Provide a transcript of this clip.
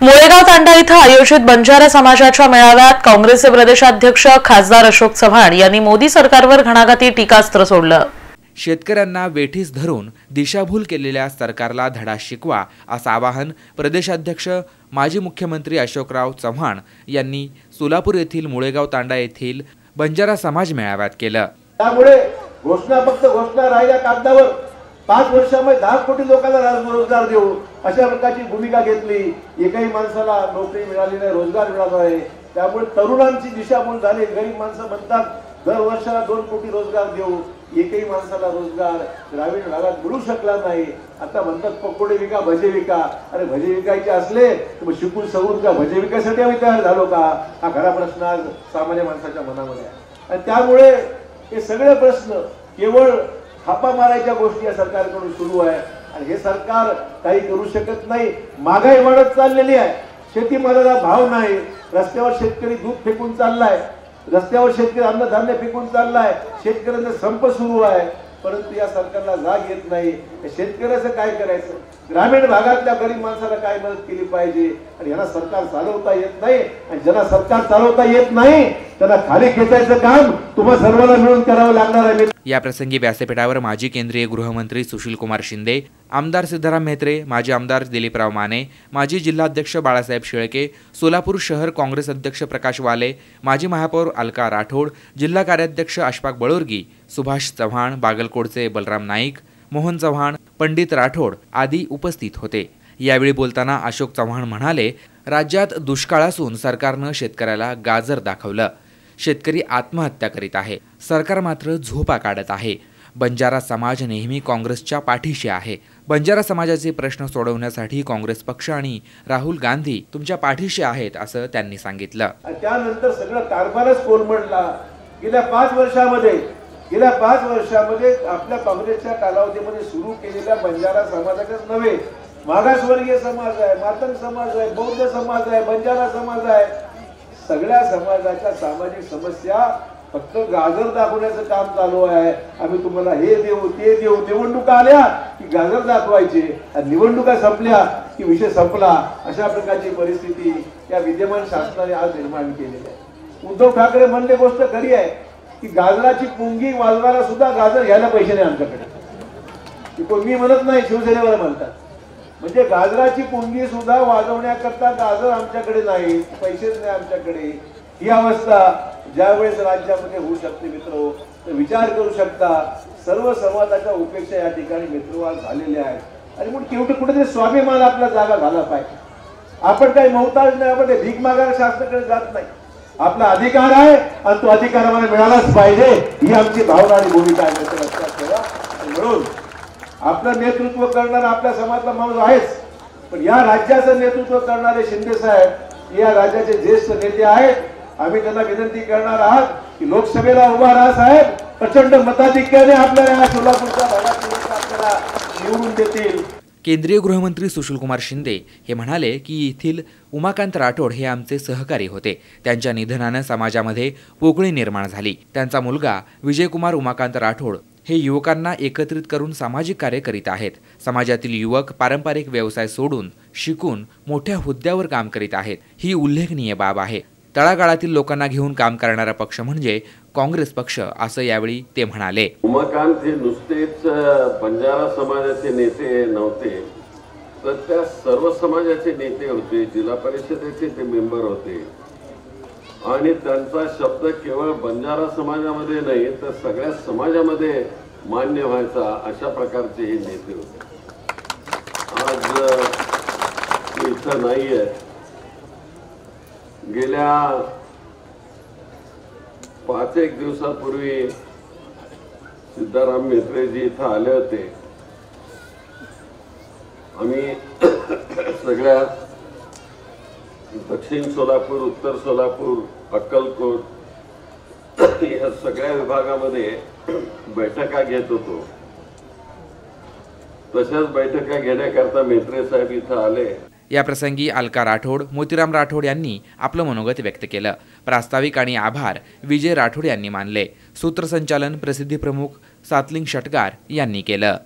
मुळेगाव तांडा इथं आयोजित बंजारा समाजाच्या मेळाव्यात काँग्रेसचे प्रदेशाध्यक्ष खासदार अशोक चव्हाण यांनी मोदी सरकारवर घणाघाती टीकास्त्र सोडलं. शेतकऱ्यांना वेठीस धरून दिशाभूल केलेल्या सरकारला धडा शिकवा असं आवाहन प्रदेशाध्यक्ष माजी मुख्यमंत्री अशोकराव चव्हाण यांनी सोलापूर येथील मुळेगाव तांडा येथील बंजारा समाज मेळाव्यात केलं. त्यामुळे घोषणा फक्त घोषणा राहिल्या कागदावर. पाच वर्षामध्ये दहा कोटी लोकांना रोजगार देऊ अशा प्रकारची भूमिका घेतली. एकही माणसाला नोकरी मिळाली नाही रोजगार मिळाला नाही त्यामुळे तरुणांची दिशाभूल झाली. गरीब माणसं म्हणतात दर वर्षाला दोन कोटी रोजगार देऊ. एकही माणसाला रोजगार ग्रामीण भागात मिळू शकला नाही. आता म्हणतात पकोडे विका भजे विका. अरे भजे विकायचे असले तर मग शिकून सवून का भजे विकायसाठी आम्ही तयार झालो का? हा खरा प्रश्न आज सामान्य माणसाच्या मनामध्ये आहे. आणि त्यामुळे हे सगळे प्रश्न केवळ थापा मारायच्या गोष्टी या सरकारकडून सुरू आहे. आणि हे सरकार काही करू शकत नाही. महागाई वाढत चाललेली आहे. शेतीमालाला भाव नाही. रस्त्यावर शेतकरी दूध फेकून चाललाय. रस्त्यावर शेतकरी अन्नधान्य फेकून चाललाय. शेतकऱ्यांचा संप सुरू आहे. परंतु या सरकारला जाग येत नाही. शेतकऱ्याचं काय करायचं? ग्रामीण भागातल्या गरीब माणसाला काय मदत केली पाहिजे? आणि यांना सरकार चालवता येत नाही. आणि ज्यांना सरकार चालवता येत नाही त्यांना खाली खेचायचं काम तुम्हा सर्वांना मिळून करावं लागणार आहे. या प्रसंगी व्यासपीठावर माजी केंद्रीय गृहमंत्री सुशीलकुमार शिंदे आमदार सिद्धाराम म्हेत्रे माजी आमदार दिलीपराव माने माजी जिल्हाध्यक्ष बाळासाहेब शेळके सोलापूर शहर काँग्रेस अध्यक्ष प्रकाश वाले माजी महापौर अलका राठोड जिल्हा कार्याध्यक्ष अशफाक बळोरगी सुभाष चव्हाण बागलकोटचे बलराम नाईक मोहन चव्हाण पंडित राठोड आदी उपस्थित होते. यावेळी बोलताना अशोक चव्हाण म्हणाले राज्यात दुष्काळ असून सरकारनं शेतकऱ्याला गाजर दाखवलं. शेतकरी आत्महत्या करीत आहे. सरकार मात्र झोपा काढत आहे. बंजारा समाज नेहमी काँग्रेसच्या पाठीशी आहे. बंजारा समाजाचे प्रश्न सोडवण्यासाठी काँग्रेस पक्ष आणि राहुल गांधी तुमच्या पाठीशी आहेत असं त्यांनी सांगितलं. त्यानंतर सगळं कारभारच कोलमडला गेल्या पाच वर्षामध्ये गेल्या पाच वर्षामध्ये आपल्या काँग्रेसच्या कालावधीमध्ये सुरू केलेल्या बंजारा समाजाच्याच नव्हे. मागासवर्गीय समाज आहे मातंग समाज आहे बौद्ध समाज आहे बंजारा समाज आहे. सगळ्या समाजाच्या सामाजिक समस्या फक्त गाजर दाखवण्याचं काम चालू आहे. आम्ही तुम्हाला हे देऊ ते देऊ. निवडणुका आल्या की गाजर दाखवायचे निवडणुका संपल्या की विषय संपला. अशा प्रकारची परिस्थिती या विद्यमान शासनाने आज निर्माण केलेली आहे. उद्धव ठाकरे म्हणले गोष्ट खरी आहे की गाजराची पुंगी वाजवायला सुद्धा गाजर घ्यायला पैसे नाही आमच्याकडे. मी म्हणत नाही शिवसेनेवर म्हणतात. म्हणजे गाजराची पुंगी सुद्धा वाजवण्याकरता गाजर आमच्याकडे नाही पैसेच नाही आमच्याकडे. ही अवस्था ज्यावेळेस राज्यामध्ये होऊ शकते मित्र तर विचार करू शकता सर्व समाजाच्या उपेक्षा या ठिकाणी मित्रवाद झालेल्या आहेत. आणि म्हणून केवढे कुठेतरी स्वाभिमान आपला जागा झाला पाहिजे. आपण काही मोहताज नाही आपण काही भीक मागायला शासनाकडे जात नाही. आपला अधिकार आहे आणि तो अधिकार मला मिळालाच पाहिजे ही आमची भावना आणि भूमिका आहे लक्षात ठेवा. म्हणून आपलं नेतृत्व करणारा आपल्या समाजातला माणूस आहेच. पण या राज्याचं नेतृत्व करणारे शिंदे साहेब या राज्याचे ज्येष्ठ नेते आहेत. आम्ही त्यांना विनंती करणार आहात की लोकसभेला उभा राहा साहेब. प्रचंड मताधिक्याने आपल्याला या सोलापूरच्या भागातील आपल्याला निवडून देतील. केंद्रीय गृहमंत्री सुशीलकुमार शिंदे हे म्हणाले की येथील उमाकांत राठोड हे आमचे सहकारी होते. त्यांच्या निधनानं समाजामध्ये पोकळी निर्माण झाली. त्यांचा मुलगा विजयकुमार उमाकांत राठोड हे युवकांना एकत्रित करून सामाजिक कार्य करीत आहेत. समाजातील युवक पारंपरिक व्यवसाय सोडून शिकून मोठ्या हुद्द्यावर काम करीत आहेत. ही उल्लेखनीय बाब आहे. तळागाळातील लोकांना घेऊन काम करणारा पक्ष म्हणजे काँग्रेस पक्ष असं यावेळी ते म्हणाले. उमाकांत हे नुसतेच बंजारा समाजाचे नेते नव्हते तर त्या सर्व समाजाचे नेते होते जिल्हा परिषदेचे ते मेंबर होते. आणि त्यांचा शब्द केवळ बंजारा समाजामध्ये नाही तर सगळ्या समाजामध्ये मान्य व्हायचा अशा प्रकारचे हे नेते होते. आज इथं नाही इथं नाहीये. गेल्या पाच एक दिवसापूर्वी सिद्धाराम मेत्रेजी इथं आले होते. आम्ही सगळ्या दक्षिण सोलापूर उत्तर सोलापूर अक्कलकोट या सगळ्या विभागामध्ये बैठका घेत होतो. तशाच बैठका घेण्याकरता मेत्रे साहेब इथं आले. या प्रसंगी अलका राठोड मोतीराम राठोड यांनी आपलं मनोगत व्यक्त केलं. प्रास्ताविक आणि आभार विजय राठोड यांनी मानले. सूत्रसंचालन प्रसिद्धी प्रमुख सातलिंग षटकार यांनी केलं.